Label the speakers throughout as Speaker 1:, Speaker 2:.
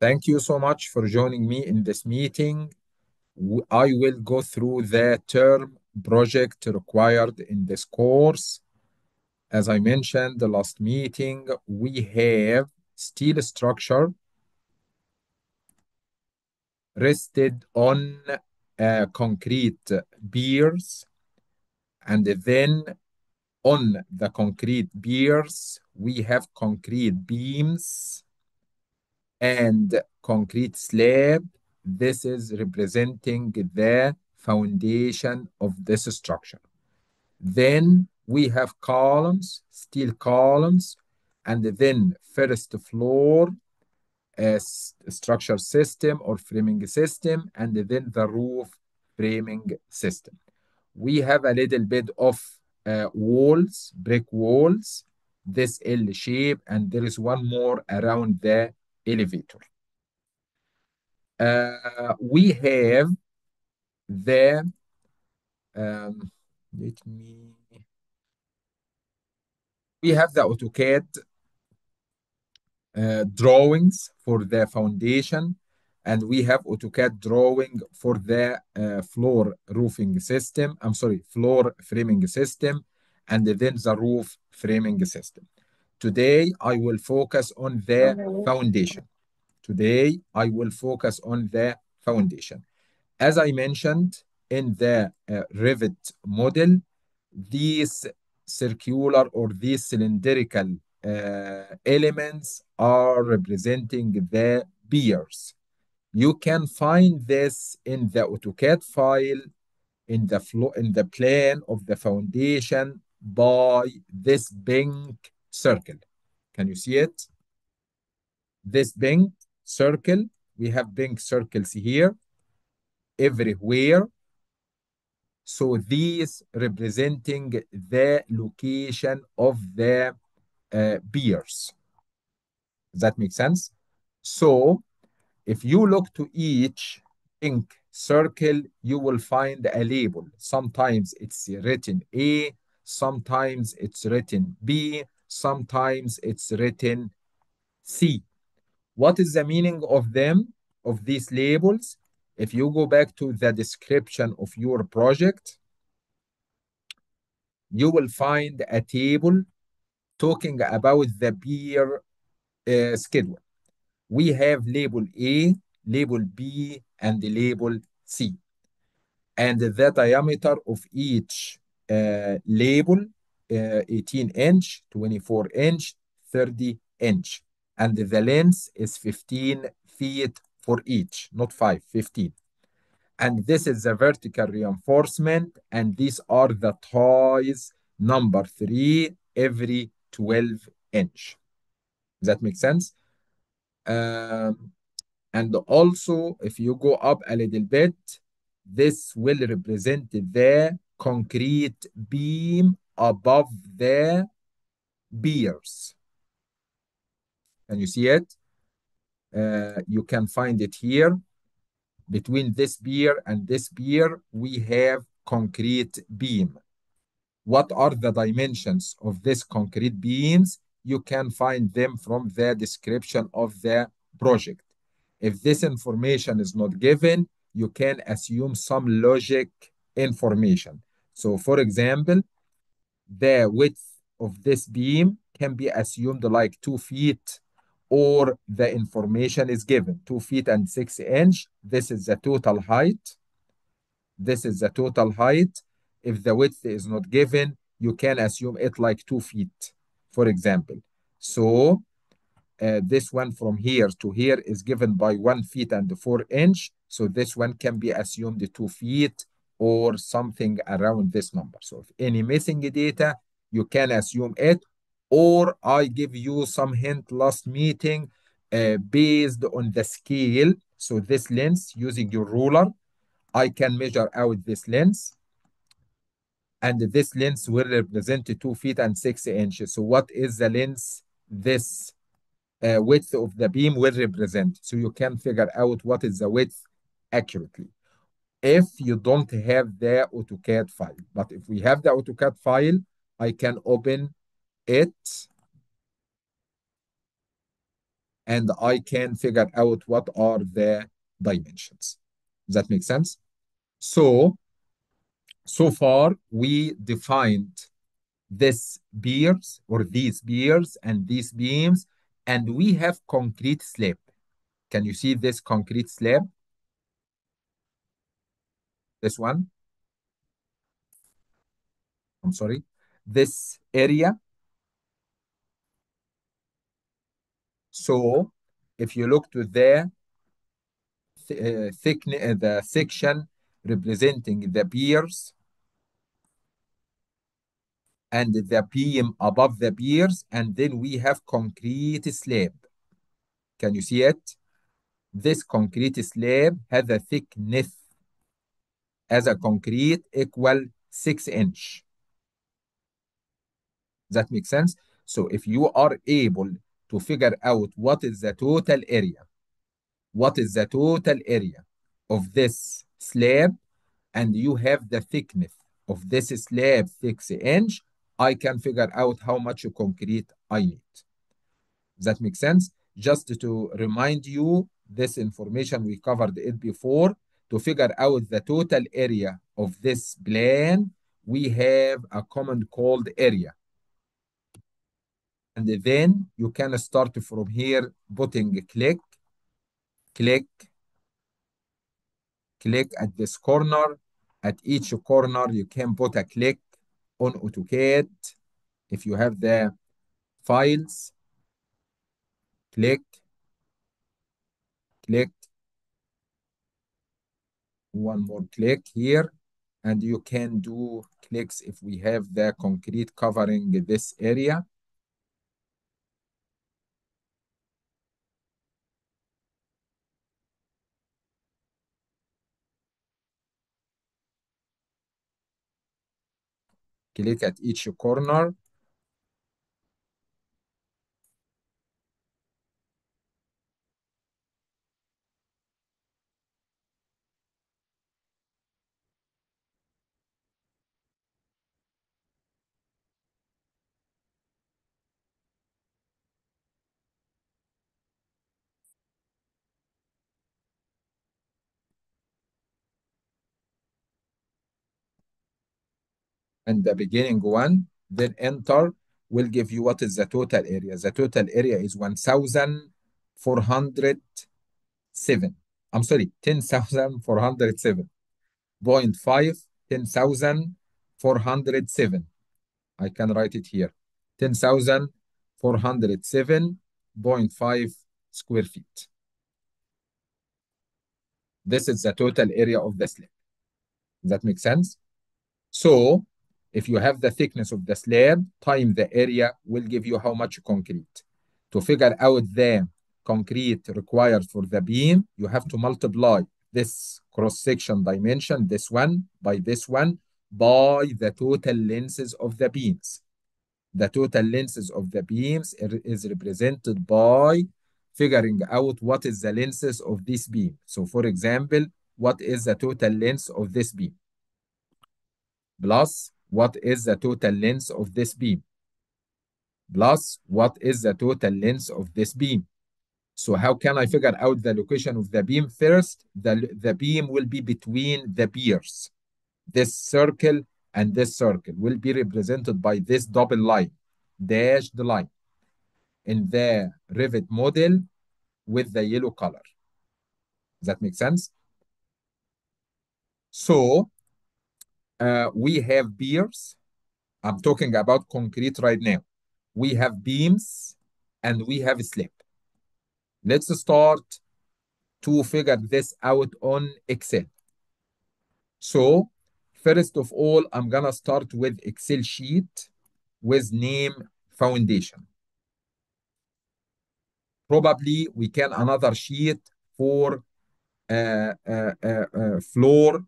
Speaker 1: Thank you so much for joining me in this meeting. I will go through the term project required in this course. As I mentioned the last meeting, we have steel structure rested on uh, concrete piers, and then on the concrete piers, we have concrete beams and concrete slab. This is representing the foundation of this structure. Then we have columns, steel columns, and then first floor uh, structure system or framing system, and then the roof framing system. We have a little bit of uh, walls, brick walls, this L shape, and there is one more around the elevator. Uh, we have the, um, let me, we have the AutoCAD uh, drawings for the foundation, and we have AutoCAD drawing for the uh, floor roofing system. I'm sorry, floor framing system, and then the roof framing system. Today, I will focus on the foundation. Today, I will focus on the foundation. As I mentioned in the uh, Revit model, these circular or these cylindrical uh, elements are representing the piers. You can find this in the AutoCAD file in the flow in the plan of the foundation by this pink circle. Can you see it? This pink circle, we have pink circles here everywhere. So these representing the location of the uh, piers. Does that make sense? So if you look to each pink circle, you will find a label. Sometimes it's written A, sometimes it's written B, sometimes it's written C. What is the meaning of them, of these labels? If you go back to the description of your project, you will find a table talking about the pier uh, schedule. We have label A, label B, and the label C. And the diameter of each uh, label, uh, 18 inch, 24 inch, 30 inch. And the length is 15 feet for each, not 5, 15. And this is the vertical reinforcement, and these are the ties number 3 every 12 inch. Does that make sense? Um, and also, if you go up a little bit, this will represent the concrete beam above their piers. Can you see it? Uh, you can find it here. Between this pier and this pier, we have concrete beam. What are the dimensions of this concrete beams? You can find them from the description of the project. If this information is not given, you can assume some logic information. So for example, the width of this beam can be assumed like two feet or the information is given two feet and six inch. This is the total height. This is the total height. If the width is not given, you can assume it like two feet, for example. So uh, this one from here to here is given by one feet and four inch. So this one can be assumed two feet or something around this number. So if any missing data, you can assume it. Or I give you some hint last meeting uh, based on the scale. So this lens using your ruler, I can measure out this lens. And this lens will represent two feet and six inches. So what is the lens this uh, width of the beam will represent. So you can figure out what is the width accurately. If you don't have the AutoCAD file, but if we have the AutoCAD file, I can open it and I can figure out what are the dimensions. Does that make sense? So, so far we defined this piers or these piers and these beams, and we have concrete slab. Can you see this concrete slab? This one? I'm sorry. This area. So if you look to the th uh, thickness, uh, the section representing the piers and the beam above the piers, and then we have concrete slab. Can you see it? This concrete slab has a thickness as a concrete equal six inch. That makes sense? So if you are able to figure out what is the total area, what is the total area of this slab, and you have the thickness of this slab six inch, I can figure out how much concrete I need. That makes sense? Just to remind you, this information we covered it before. To figure out the total area of this plan, we have a command called area. And then you can start from here, putting click, click, click at this corner. At each corner, you can put a click on AutoCAD. If you have the files, click, click, one more click here, and you can do clicks if we have the concrete covering this area. Click at each corner. And the beginning one, then enter will give you what is the total area. The total area is 1,407. I'm sorry, 10,407. 0.5, 10,407. I can write it here. 10,407.5 square feet. This is the total area of the slab. Does that make sense? So if you have the thickness of the slab, time the area will give you how much concrete. To figure out the concrete required for the beam, you have to multiply this cross-section dimension, this one, by this one, by the total lenses of the beams. The total lenses of the beams is represented by figuring out what is the lenses of this beam. So for example, what is the total length of this beam? Plus what is the total length of this beam plus what is the total length of this beam. So how can I figure out the location of the beam first? The, the beam will be between the piers. This circle and this circle will be represented by this double line, dashed line, in the Revit model with the yellow color. Does that make sense? So uh, we have piers. I'm talking about concrete right now. We have beams and we have a slab. Let's start to figure this out on Excel. So first of all, I'm gonna start with Excel sheet with name foundation. Probably we can another sheet for uh, uh, uh, floor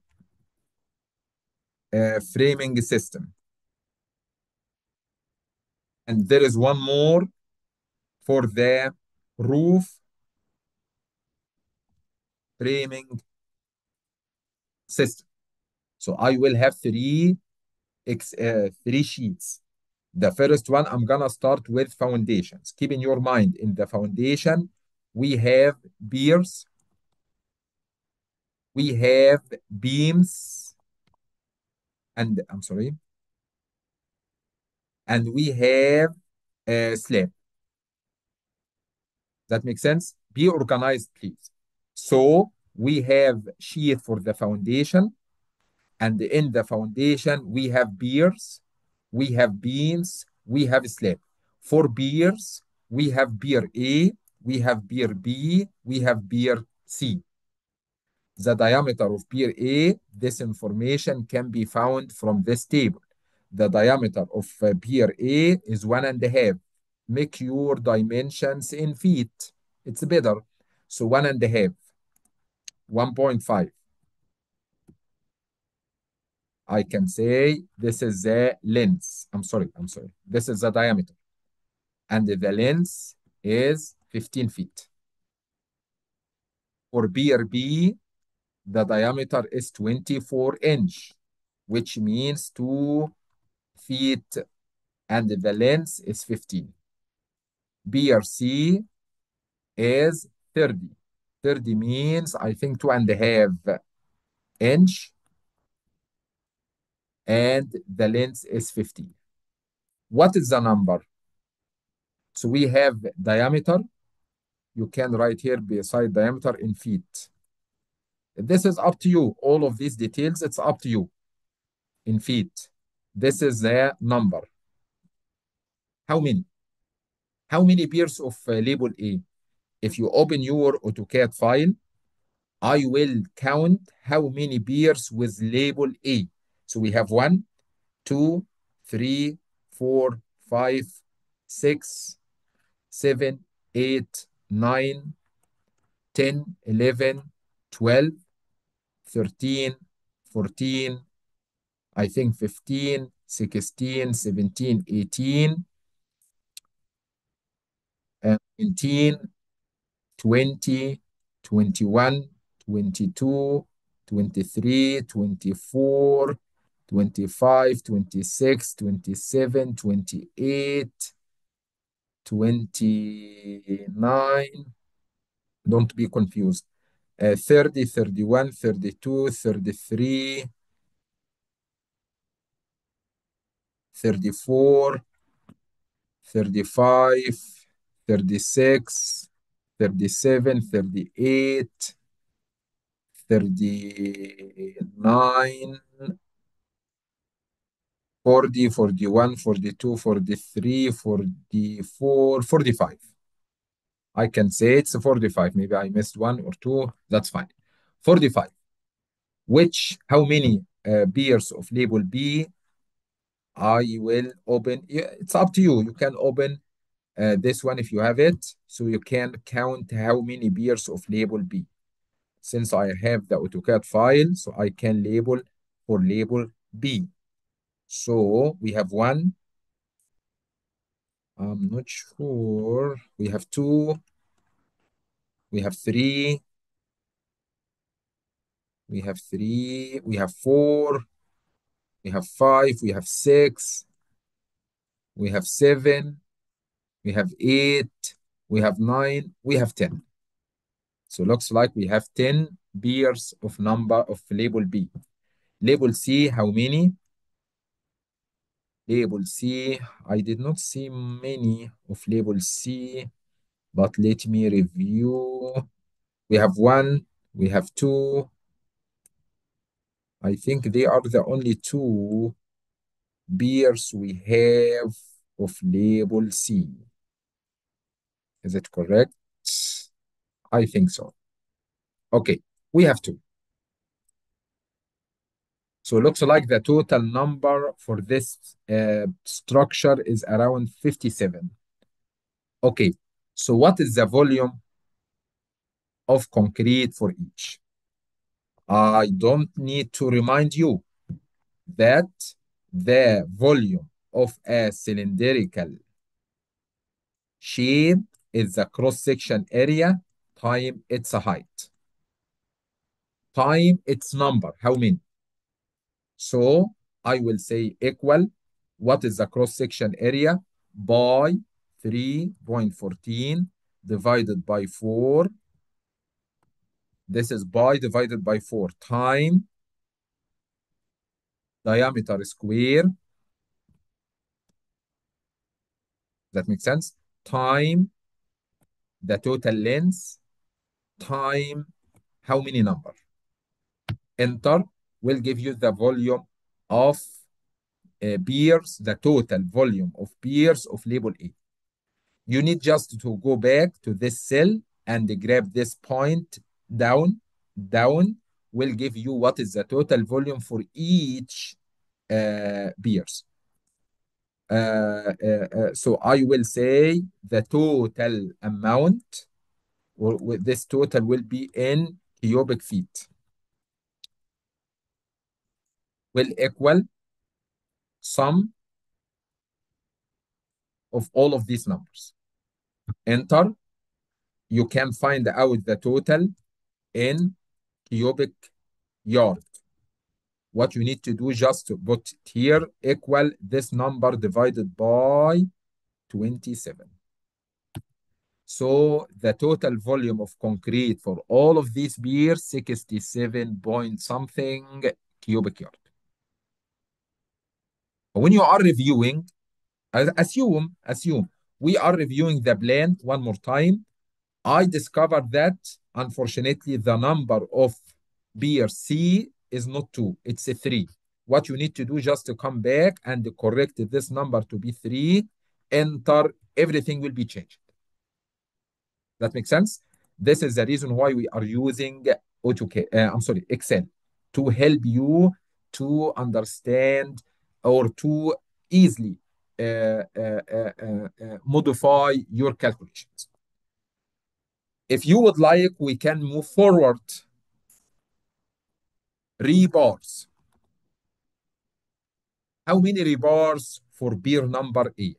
Speaker 1: framing system. And there is one more for the roof framing system. So I will have three, uh, three sheets. The first one, I'm gonna start with foundations. Keep in your mind, in the foundation, we have piers, we have beams, and I'm sorry, and we have a slab. That makes sense? Be organized, please. So we have shear for the foundation, and in the foundation, we have beers, we have beams, we have a slab. For beers, we have beer A, we have beer B, we have beer C. The diameter of pier A, this information can be found from this table. The diameter of uh, pier A is one and a half. Make your dimensions in feet. It's better. So one and a half, 1.5. I can say this is the lens. I'm sorry, I'm sorry. This is the diameter. And the lens is 15 feet. For BRB, the diameter is 24 inch, which means 2 feet, and the length is 15. BRC is 30. 30 means, I think, two and a half inch, and the length is 15. What is the number? So we have diameter. You can write here beside diameter in feet. This is up to you. All of these details, it's up to you in feet. This is the number. How many? How many pairs of uh, label A? If you open your AutoCAD file, I will count how many pairs with label A. So we have one, two, three, four, five, six, seven, eight, nine, 10, 11, 12, 13, 14, I think 15, 16, 17, 18, and 19, 20, 21, 22, 23, 24, 25, 26, 27, 28, 29. Don't be confused. Uh, 30, 31, 32, 33, 34, 35, 36, 37, 38, 39, 40, 41, 42, 43, 44, 45. I can say it's 45. Maybe I missed one or two. That's fine. 45. Which, how many uh, beers of label B I will open. It's up to you. You can open uh, this one if you have it. So you can count how many beers of label B. Since I have the AutoCAD file, so I can label for label B. So we have one. I'm not sure. We have two. We have three. We have three. We have four. We have five. We have six. We have seven. We have eight. We have nine. We have 10. So looks like we have 10 beers of number of label B. Label C, how many? Label C, I did not see many of label C, but let me review. We have one, we have two. I think they are the only two beers we have of label C. Is it correct? I think so. Okay, we have two. So it looks like the total number for this uh, structure is around 57. Okay, so what is the volume of concrete for each? I don't need to remind you that the volume of a cylindrical shape is the cross-section area time its height. Time its number, how many? So I will say equal, what is the cross-section area? By 3.14 divided by 4. This is by divided by 4 time diameter square. That makes sense? Time the total length time how many number. Enter will give you the volume of uh, beers, the total volume of beers of label A. You need just to go back to this cell and grab this point down, down will give you what is the total volume for each uh, beers. Uh, uh, uh, so I will say the total amount, or with this total will be in cubic feet, will equal sum of all of these numbers. Enter. You can find out the total in cubic yard. What you need to do just to put here equal this number divided by 27. So the total volume of concrete for all of these beers, 67 point something cubic yard. When you are reviewing, assume, assume, we are reviewing the plan one more time. I discovered that, unfortunately, the number of beer C is not 2, it's a 3. What you need to do just to come back and correct this number to be 3, enter, everything will be changed. That makes sense? This is the reason why we are using AutoCAD, uh, I'm sorry, Excel, to help you to understand or to easily uh, uh, uh, modify your calculations. If you would like, we can move forward. Rebars. How many rebars for beer number A?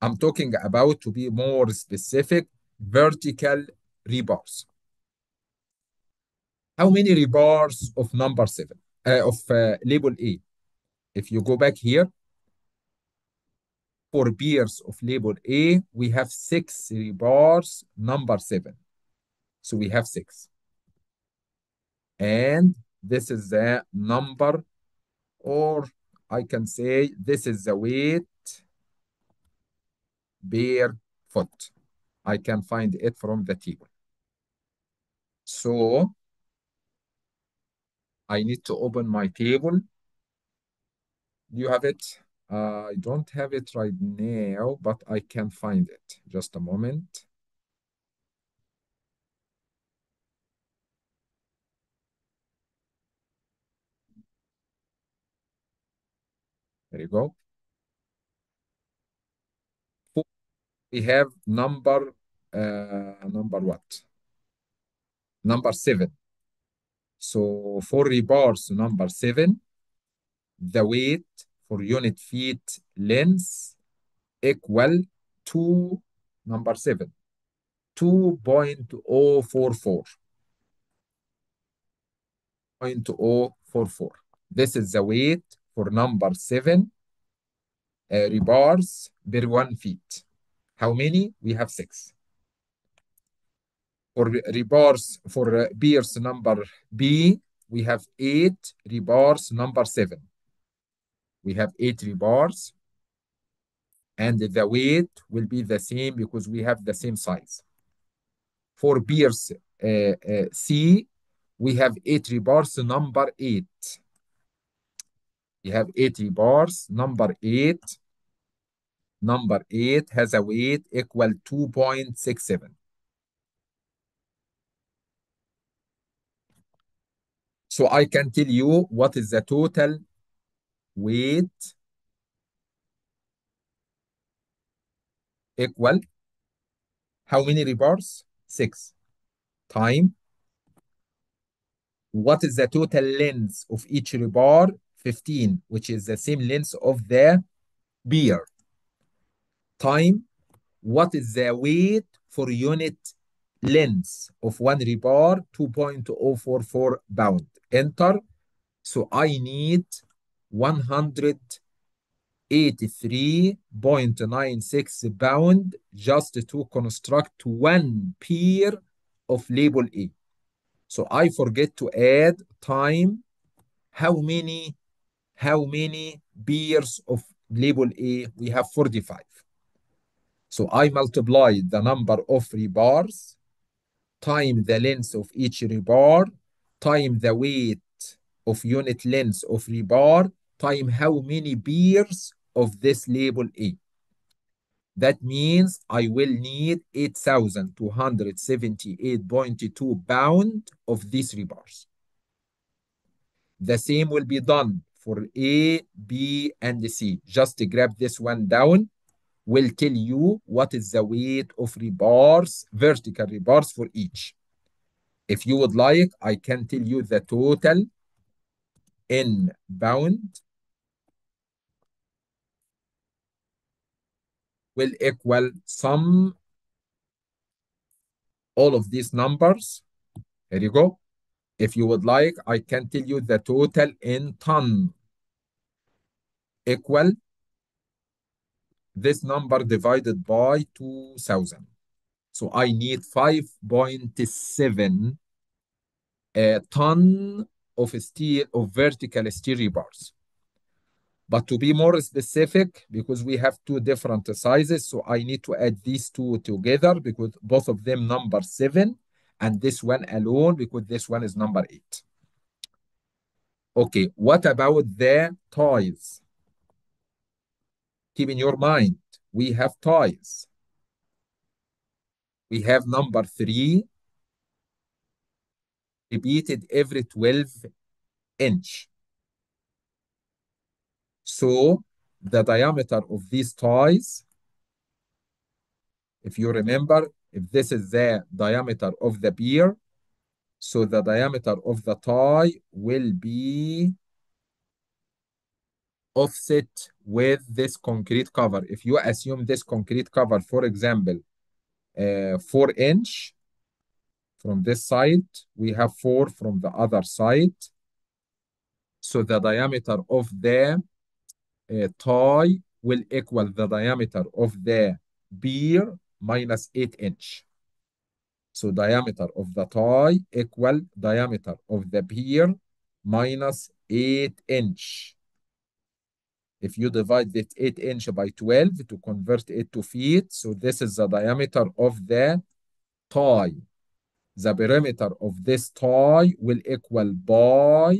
Speaker 1: I'm talking about, to be more specific, vertical rebars. How many rebars of number 7, uh, of uh, label A? If you go back here, for beers of label A, we have six rebars, number seven. So we have six. And this is the number, or I can say this is the weight beer foot. I can find it from the table. So I need to open my table. You have it? Uh, I don't have it right now, but I can find it. Just a moment. There you go. We have number, uh, number what? Number seven. So for rebars, number seven, the weight for unit feet length equal to number seven, 2.044. 0.044. This is the weight for number seven uh, rebars per one feet. How many? We have six. For rebars for uh, beers number B, we have eight rebars number seven. We have eight rebars and the weight will be the same because we have the same size. For beers uh, uh, C, we have eight rebars number eight. We have eight rebars number eight. Number eight has a weight equal 2.67. So I can tell you what is the total weight equal how many rebars? Six. Time. What is the total length of each rebar? 15, which is the same length of the beer. Time. What is the weight for unit length of one rebar? 2.044 pound. Enter. So I need 100 83.96 pound just to construct one pair of label A. So I forget to add time. How many, how many pairs of label A? We have 45. So I multiply the number of rebars time the length of each rebar time the weight of unit length of rebar time how many beers of this label A. That means I will need 8,278.2 pound of these rebars. The same will be done for A, B, and C. Just to grab this one down. Will tell you what is the weight of rebars, vertical rebars for each. If you would like, I can tell you the total in pound will equal sum all of these numbers. Here you go. If you would like, I can tell you the total in ton equal this number divided by 2000. So I need 5.7 a uh, ton of steel, of vertical steel rebars. But to be more specific, because we have two different sizes, so I need to add these two together because both of them number seven, and this one alone because this one is number eight. Okay, what about the ties? Keep in your mind, we have ties. We have number three, repeated every 12 inch. So the diameter of these ties, if you remember, if this is the diameter of the pier, so the diameter of the tie will be offset with this concrete cover. If you assume this concrete cover, for example, uh, 4 inch from this side, we have 4 from the other side. So the diameter of the uh, tie will equal the diameter of the beer minus 8 inch. So diameter of the tie equal diameter of the beer minus 8 inch. If you divide that 8 inch by 12 to convert it to feet, so this is the diameter of the tie. The perimeter of this tie will equal by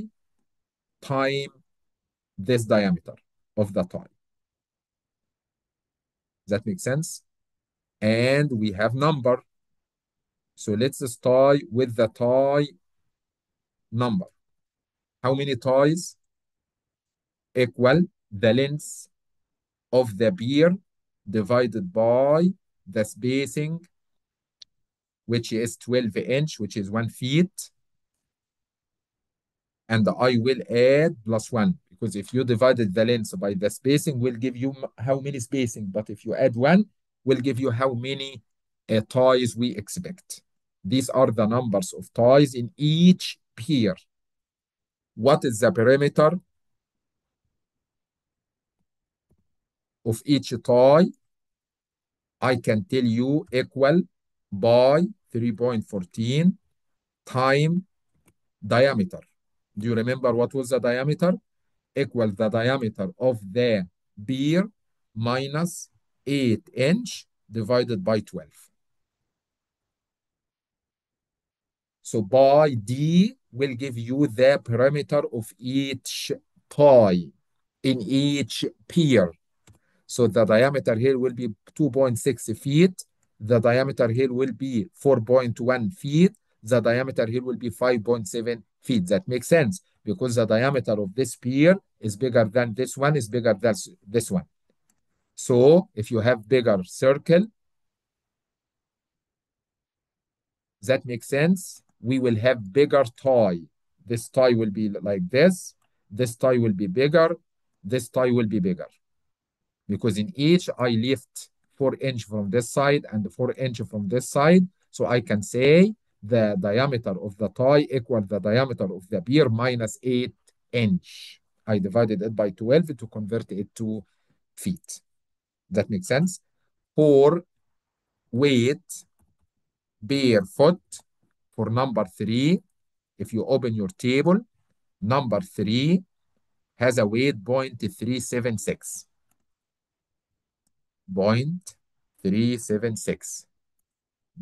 Speaker 1: time this diameter of the. Does that make sense? And we have number. So let's start with the tie number. How many ties? Equal the length of the beer divided by the spacing, which is 12 inch, which is one feet. And I will add plus one, because if you divided the length by the spacing, will give you how many spacing. But if you add one, will give you how many uh, ties we expect. These are the numbers of ties in each pier. What is the perimeter of each tie? I can tell you equal by 3.14 time diameter. Do you remember what was the diameter? Equal the diameter of the pier minus 8 inch divided by 12. So by D will give you the perimeter of each tie in each pier. So the diameter here will be 2.6 feet. The diameter here will be 4.1 feet. The diameter here will be 5.7 feet. That makes sense because the diameter of this pier is bigger than this one, is bigger than this one. So if you have bigger circle, that makes sense. We will have bigger tie. This tie will be like this. This tie will be bigger. This tie will be bigger. Because in each, I lift 4 inch from this side and 4 inch from this side. So I can say the diameter of the tie equal the diameter of the beer minus 8 inch. I divided it by 12 to convert it to feet. That makes sense? For weight bare foot, for number three, if you open your table, number three has a weight 0.376. 0.376.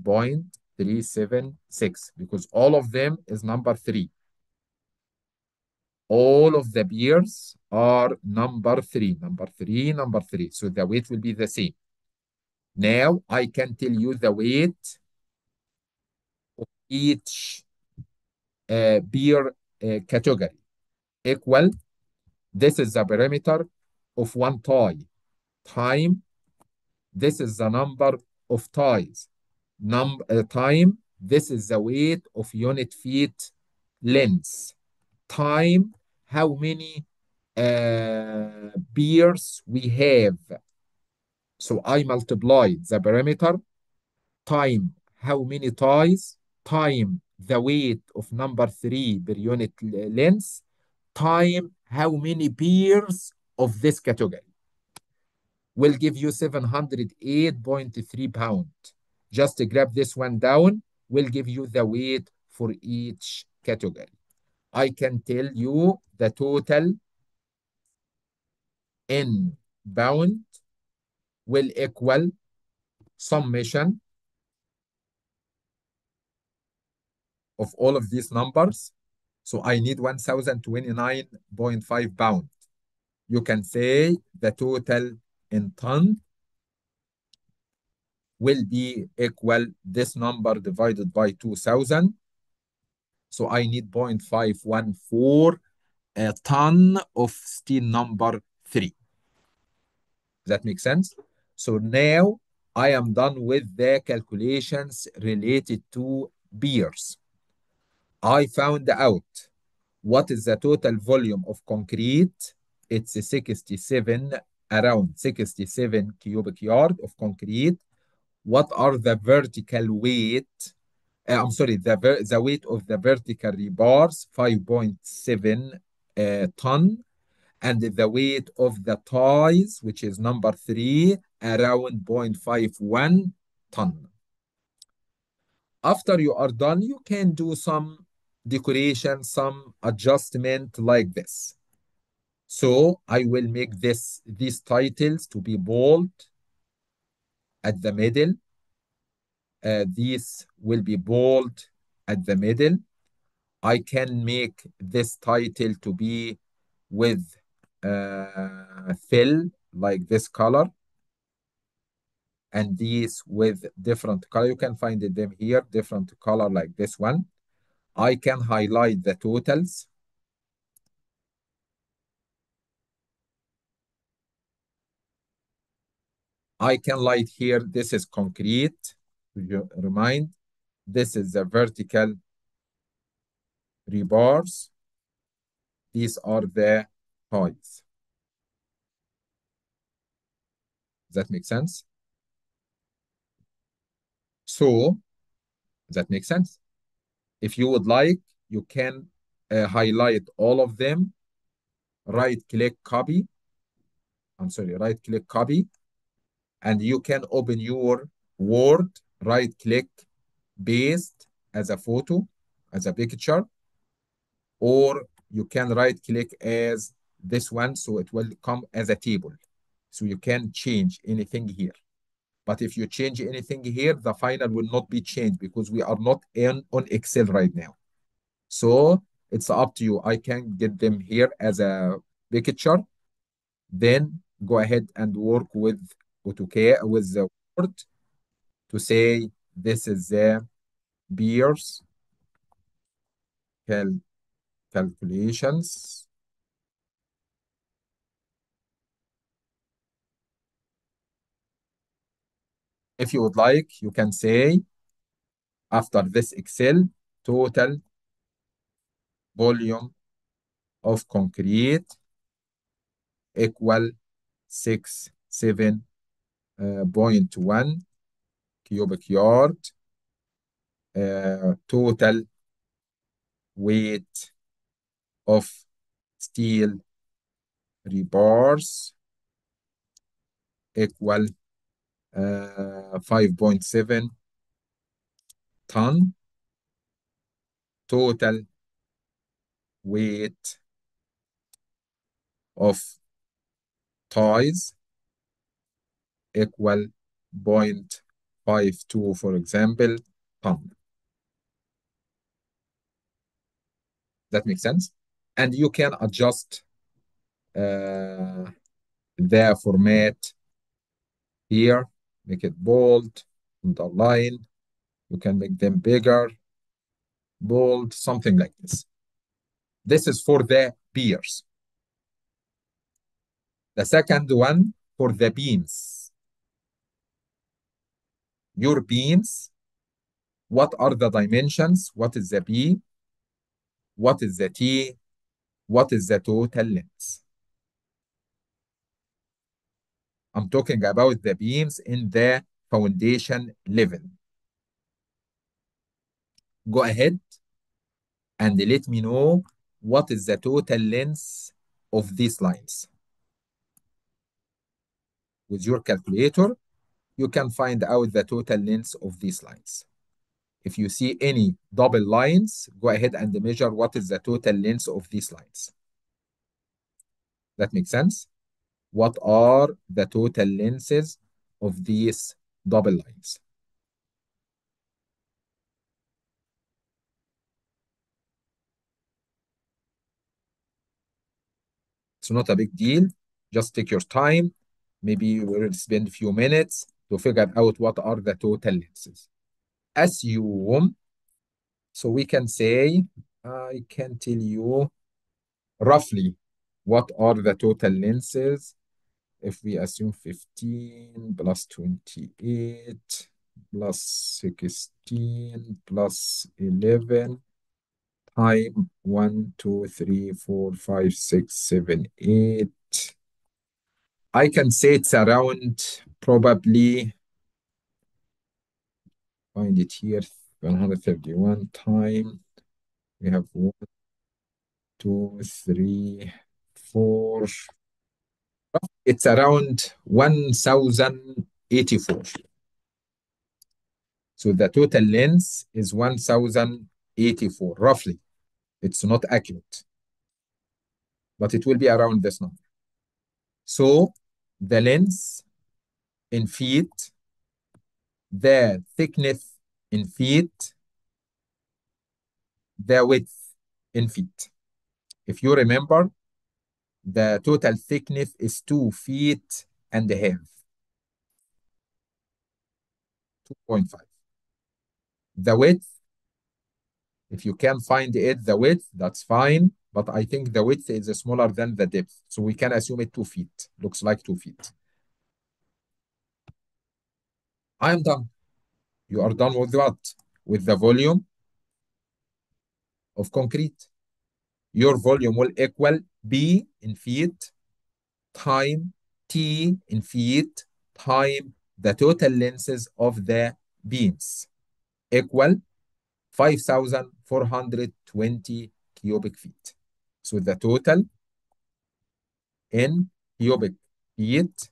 Speaker 1: 0.376 because all of them is number three. All of the beers are number three, number three, number three. So the weight will be the same. Now I can tell you the weight of each uh, beer uh, category equal. This is the perimeter of one tie time. This is the number of ties. Num uh, time. This is the weight of unit feet length. Time. How many uh, beers we have. So I multiplied the parameter, time how many ties time the weight of number three per unit length time how many beers of this category will give you 708.3 pound. Just to grab this one down will give you the weight for each category. I can tell you the total in pound will equal summation of all of these numbers. So I need 1029.5 pound. You can say the total in ton will be equal this number divided by 2000. So I need 0.514 a ton of steel number three. That makes sense? So now I am done with the calculations related to beers. I found out what is the total volume of concrete. It's 67, around 67 cubic yard of concrete. What are the vertical weight? Uh, I'm sorry, the, the weight of the vertical rebars, 5.7 uh, ton and the weight of the ties, which is number three, around 0.51 ton. After you are done, you can do some decoration, some adjustment like this. So I will make this these titles to be bold at the middle. Uh, these will be bold at the middle. I can make this title to be with uh, fill like this color and these with different color. You can find them here, different color like this one. I can highlight the totals. I can light here, this is concrete, to remind. This is the vertical rebars. These are the ties. Does that make sense? So, that makes sense. If you would like, you can uh, highlight all of them, right-click copy. I'm sorry, right-click copy. And you can open your Word, right-click, paste as a photo, as a picture. Or you can right-click as this one, so it will come as a table. So you can change anything here. But if you change anything here, the final will not be changed because we are not in on Excel right now. So it's up to you. I can get them here as a picture. Then go ahead and work with AutoCAD, with the Word to say this is the beers cal calculations. If you would like, you can say after this Excel, total volume of concrete equal 6, 7, uh, 0.1 cubic yard. Uh, total weight of steel rebars equal uh, 5.7 ton total weight of ties equal 0.52 for example that makes sense? And you can adjust uh, the format here. Make it bold underline. You can make them bigger bold something like this. This is for the piers. The second one for the beams your beams what are the dimensions? What is the b what is the t? What is the total length? I'm talking about the beams in the foundation level. Go ahead and let me know what is the total length of these lines. With your calculator, you can find out the total length of these lines. If you see any double lines, go ahead and measure what is the total length of these lines. That makes sense? what are the total lengths of these double lines. It's not a big deal. Just take your time. Maybe you will spend a few minutes to figure out what are the total lenses. Assume, so we can say, I can tell you roughly what are the total lenses if we assume 15 plus 28 plus 16 plus 11 time 1, 2, 3, 4, 5, 6, 7, 8. I can say it's around probably, find it here, 131 time. We have 1, 2, 3, 4, it's around 1084. So the total length is 1084, roughly. It's not accurate, but it will be around this number. So the length in feet, the thickness in feet, the width in feet. If you remember, the total thickness is two feet and a half. 2.5. The width, if you can find it, the width, that's fine. But I think the width is smaller than the depth. So we can assume it two feet. Looks like two feet. I am done. You are done with what? With the volume of concrete. Your volume will equal B in feet time T in feet time the total lenses of the beams equal 5,420 cubic feet. So the total in cubic feet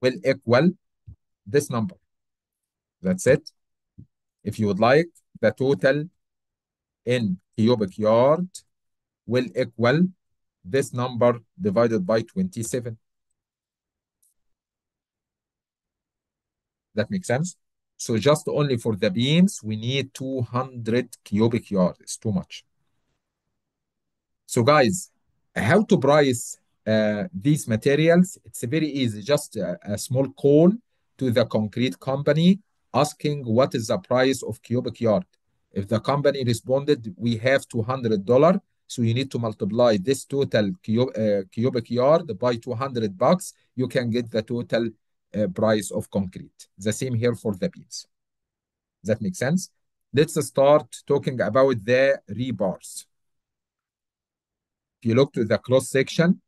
Speaker 1: will equal this number. That's it. If you would like, the total in cubic yard will equal this number divided by 27. That makes sense? So just only for the beams, we need 200 cubic yards. It's too much. So guys, how to price uh, these materials? It's very easy. Just a, a small call to the concrete company asking what is the price of cubic yard. If the company responded, we have $200, so you need to multiply this total cub, uh, cubic yard by 200 bucks. You can get the total uh, price of concrete. The same here for the beams. That makes sense? Let's start talking about the rebars. If you look to the cross section,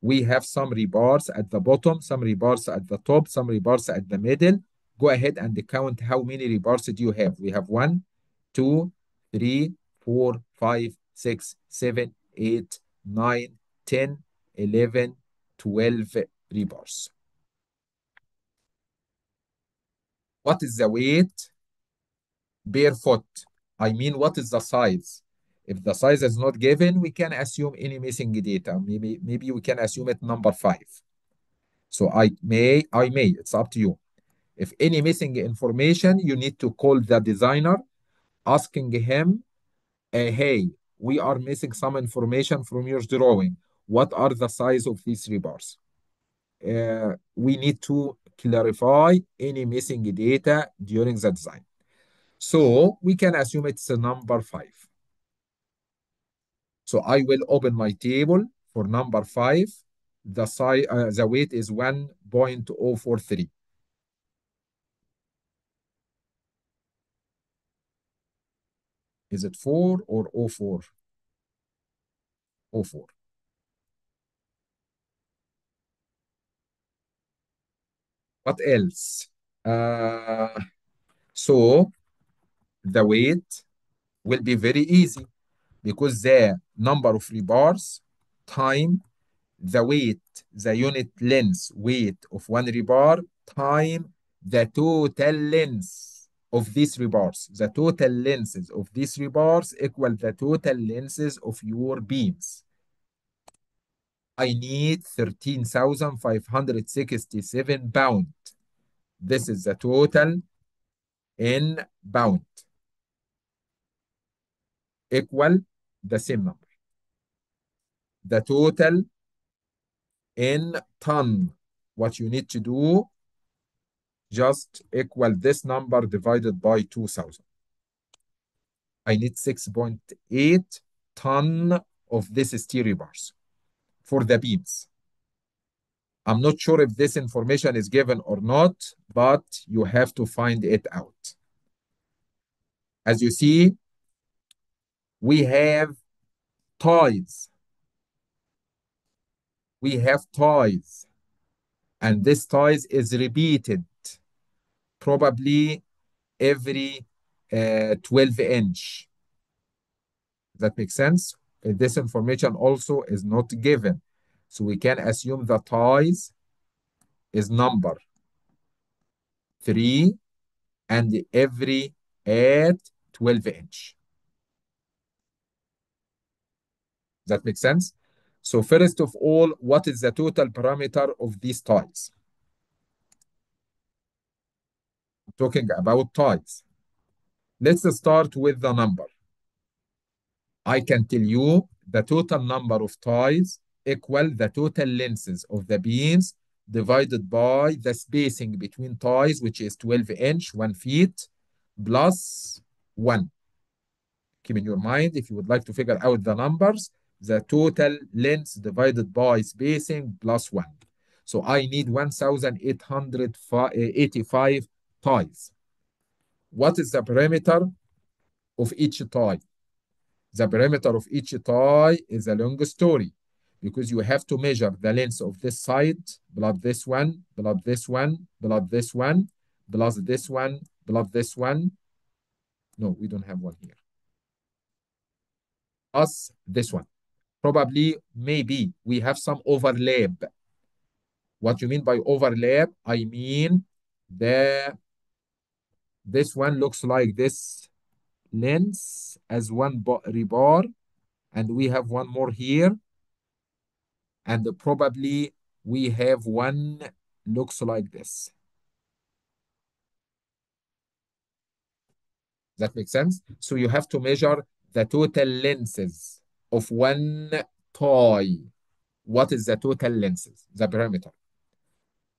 Speaker 1: we have some rebars at the bottom, some rebars at the top, some rebars at the middle. Go ahead and count how many rebars do you have. We have one, two, three, four, five, 6, 7, 8, 9, 10, 11, 12, rebars. What is the weight per foot. I mean, what is the size? If the size is not given, we can assume any missing data. Maybe, maybe we can assume it number five. So I may, I may, it's up to you. If any missing information, you need to call the designer, asking him, uh, hey, we are missing some information from your drawing. What are the size of these rebars? Uh, we need to clarify any missing data during the design. So we can assume it's a number five. So I will open my table for number five. The size, uh, the weight is 1.043. Is it 4 or 04? 04. What else? Uh, so the weight will be very easy because the number of rebars time the weight, the unit length weight of one rebar time the total length of these rebars. The total lengths of these rebars equal the total lengths of your beams. I need 13,567 pound. This is the total in pound. Equal the same number. The total in ton. What you need to do, just equal this number divided by 2,000. I need 6.8 ton of this steel rebars for the beams. I'm not sure if this information is given or not, but you have to find it out. As you see, we have ties. We have ties. And this ties is repeated probably every uh, 12 inch. That makes sense? This information also is not given. So we can assume the ties is number three and every at 12 inch. That makes sense? So first of all, what is the total parameter of these ties? Talking about ties. Let's start with the number. I can tell you the total number of ties equal the total lengths of the beams divided by the spacing between ties, which is 12 inch, 1 feet, plus 1. Keep in your mind, if you would like to figure out the numbers, the total length divided by spacing plus 1. So I need 1,885 ties. What is the perimeter of each tie? The perimeter of each tie is a long story because you have to measure the length of this side, plus this one, plus this one, plus this one, plus this one, plus this one. No, we don't have one here. Plus this one. Probably, maybe, we have some overlap. What you mean by overlap? I mean the this one looks like this lens as one rebar, and we have one more here and probably we have one looks like this. That makes sense? So you have to measure the total lengths of one tie. What is the total lengths, the perimeter?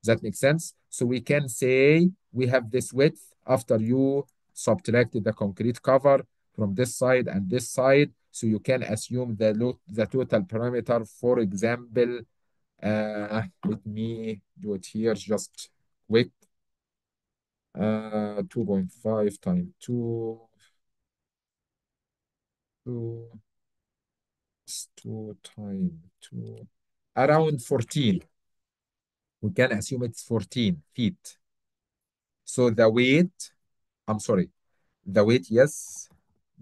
Speaker 1: That makes sense? So we can say we have this width after you subtracted the concrete cover from this side and this side. So you can assume the, the total perimeter, for example, uh, let me do it here just quick. Uh, 2.5 times 2, 2, 2 times 2, around 14. We can assume it's 14 feet. So the weight, I'm sorry, the weight, yes,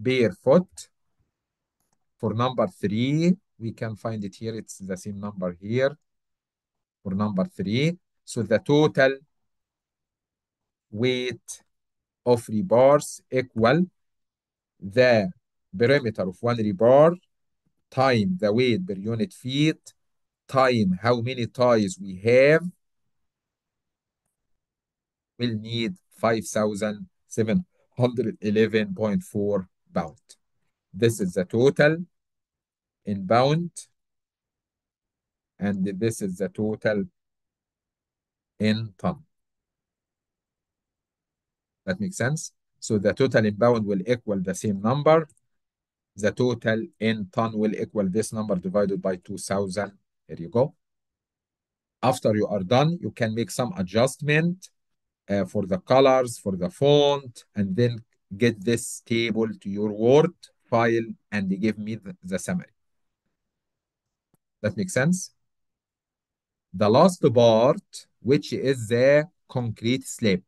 Speaker 1: per foot. For number three, we can find it here. It's the same number here. for number three. So the total weight of rebars equal the perimeter of one rebar time the weight per unit feet time how many ties we have we'll need 5,711.4 pound. This is the total in pound and this is the total in ton. That makes sense? So the total in pound will equal the same number. The total in ton will equal this number divided by 2,000. Here you go. After you are done, you can make some adjustment uh, for the colors, for the font, and then get this table to your Word file and give me the, the summary. That makes sense? The last part, which is the concrete slab.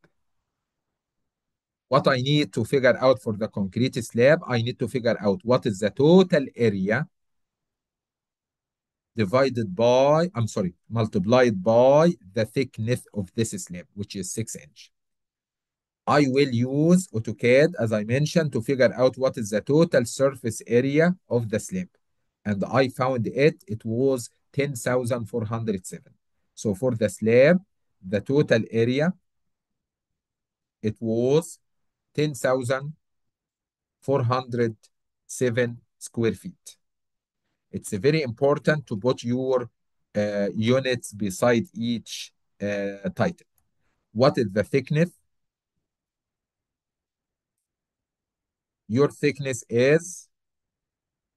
Speaker 1: What I need to figure out for the concrete slab, I need to figure out what is the total area divided by, I'm sorry, multiplied by the thickness of this slab, which is 6 inch. I will use AutoCAD, as I mentioned, to figure out what is the total surface area of the slab. And I found it, it was 10,407. So for the slab, the total area, it was 10,407 square feet. It's very important to put your uh, units beside each uh, title. What is the thickness? Your thickness is,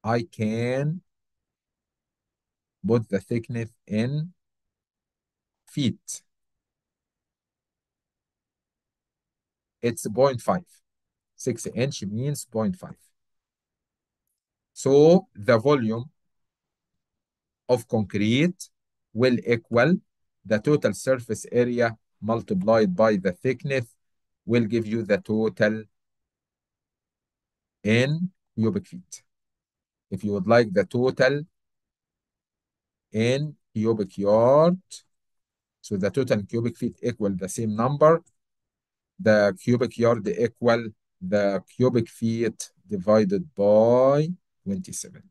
Speaker 1: I can put the thickness in feet. It's 0.5. 6 inch means 0.5. So the volume of concrete will equal the total surface area multiplied by the thickness will give you the total in cubic feet. If you would like the total in cubic yard, so the total cubic feet equal the same number, the cubic yard equal the cubic feet divided by 27.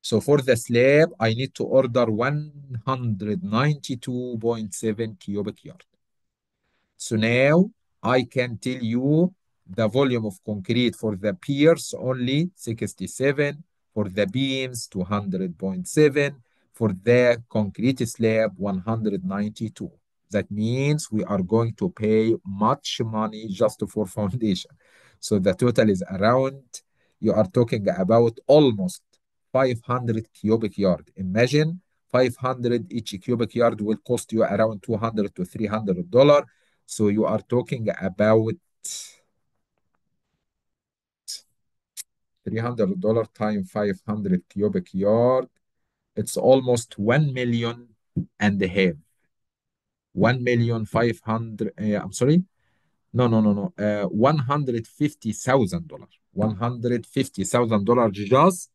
Speaker 1: So for the slab, I need to order 192.7 cubic yard. So now I can tell you the volume of concrete for the piers only 67, for the beams 200.7, for the concrete slab 192. That means we are going to pay much money just for foundation. So the total is around, you are talking about almost 500 cubic yard. Imagine 500 each cubic yard will cost you around 200 to 300 dollar. So you are talking about 300 dollar times 500 cubic yard. It's almost 1 million and a half. 1 million 500, uh, I'm sorry. No, no, no, no. Uh, $150,000. $150,000 just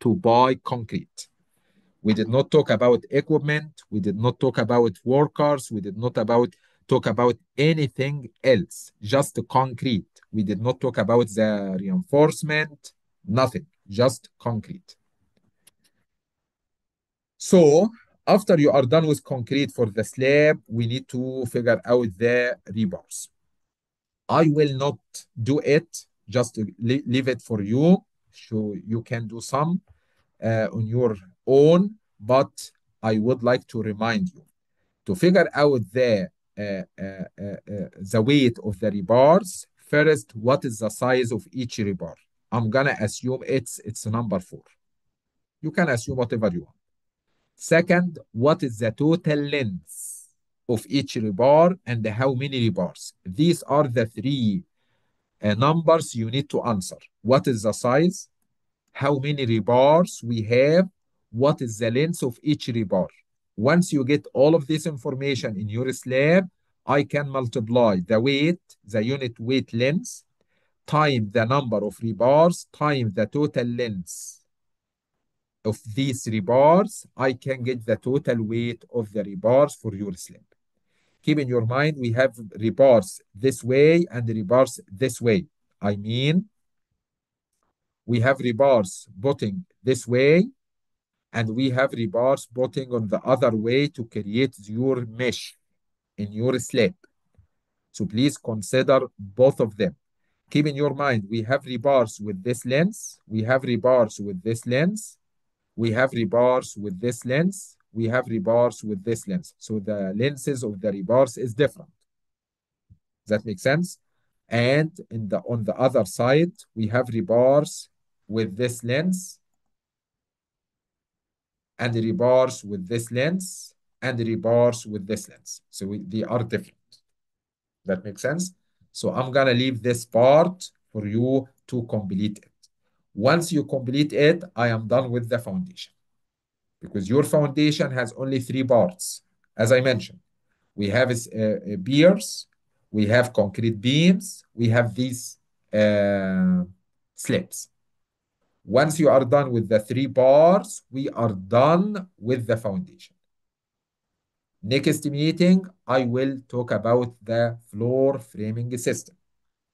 Speaker 1: to buy concrete. We did not talk about equipment. We did not talk about workers. We did not about talk about anything else, just concrete. We did not talk about the reinforcement, nothing, just concrete. So after you are done with concrete for the slab, we need to figure out the rebars. I will not do it, just leave it for you. So you can do some uh, on your own, but I would like to remind you to figure out the uh, uh, uh, the weight of the rebars. First, what is the size of each rebar? I'm gonna assume it's it's number four. You can assume whatever you want. Second, what is the total length of each rebar and how many rebars? These are the three uh, numbers you need to answer. What is the size? How many rebars we have? What is the length of each rebar? Once you get all of this information in your slab, I can multiply the weight, the unit weight length, time the number of rebars, time the total length of these rebars, I can get the total weight of the rebars for your slab. Keep in your mind, we have rebars this way and rebars this way. I mean, we have rebars butting this way and we have rebars butting on the other way to create your mesh in your slab. So please consider both of them. Keep in your mind, we have rebars with this lens, we have rebars with this lens, we have rebars with this lens, we have rebars with this lens. So the lenses of the rebars is different. Does that make sense? And in the on the other side, we have rebars with this lens and rebars with this lens and rebars with this lens. So we, they are different. That makes sense? So I'm gonna leave this part for you to complete it. Once you complete it, I am done with the foundation. Because your foundation has only three parts. As I mentioned, we have uh, piers, we have concrete beams, we have these uh, slabs. Once you are done with the three parts, we are done with the foundation. Next meeting, I will talk about the floor framing system.